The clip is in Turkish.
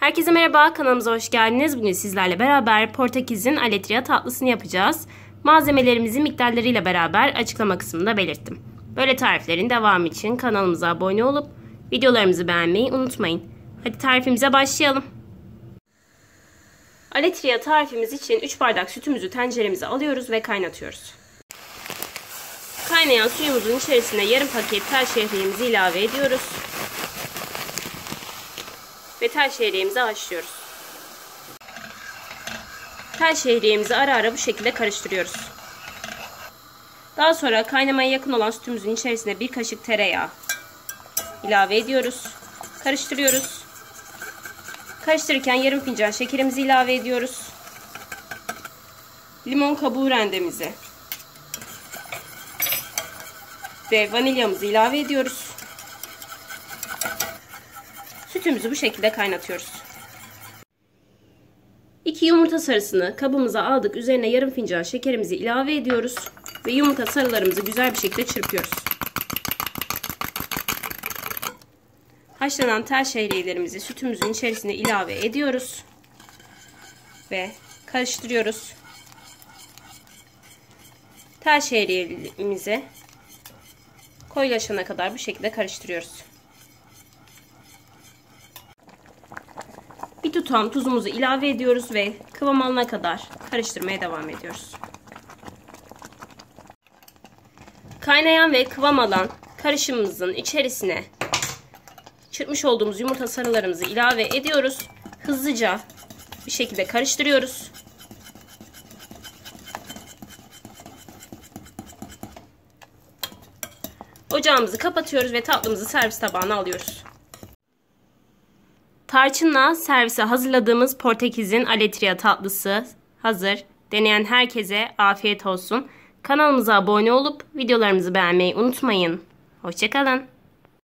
Herkese merhaba, kanalımıza hoş geldiniz. Bugün sizlerle beraber Portekiz'in aletria tatlısını yapacağız. Malzemelerimizi miktarlarıyla beraber açıklama kısmında belirttim. Böyle tariflerin devamı için kanalımıza abone olup videolarımızı beğenmeyi unutmayın. Hadi tarifimize başlayalım. Aletria tarifimiz için 3 bardak sütümüzü tenceremize alıyoruz ve kaynatıyoruz. Kaynayan suyumuzun içerisine yarım paket tel şehriyemizi ilave ediyoruz ve tel şehriyemizi haşlıyoruz. Tel şehriyemizi ara ara bu şekilde karıştırıyoruz. Daha sonra kaynamaya yakın olan sütümüzün içerisine bir kaşık tereyağı ilave ediyoruz. Karıştırıyoruz. Karıştırırken yarım fincan şekerimizi ilave ediyoruz. Limon kabuğu rendemizi ve vanilyamızı ilave ediyoruz. Sütümüzü bu şekilde kaynatıyoruz. 2 yumurta sarısını kabımıza aldık. Üzerine yarım fincan şekerimizi ilave ediyoruz. Ve yumurta sarılarımızı güzel bir şekilde çırpıyoruz. Haşlanan tel şehriyelerimizi sütümüzün içerisine ilave ediyoruz. Ve karıştırıyoruz. Tel şehriyemizi koyulaşana kadar bu şekilde karıştırıyoruz. Bir tutam tuzumuzu ilave ediyoruz ve kıvam alana kadar karıştırmaya devam ediyoruz. Kaynayan ve kıvam alan karışımımızın içerisine çırpmış olduğumuz yumurta sarılarımızı ilave ediyoruz. Hızlıca bir şekilde karıştırıyoruz. Ocağımızı kapatıyoruz ve tatlımızı servis tabağına alıyoruz. Tarçınla servise hazırladığımız Portekiz'in aletria tatlısı hazır. Deneyen herkese afiyet olsun. Kanalımıza abone olup videolarımızı beğenmeyi unutmayın. Hoşçakalın.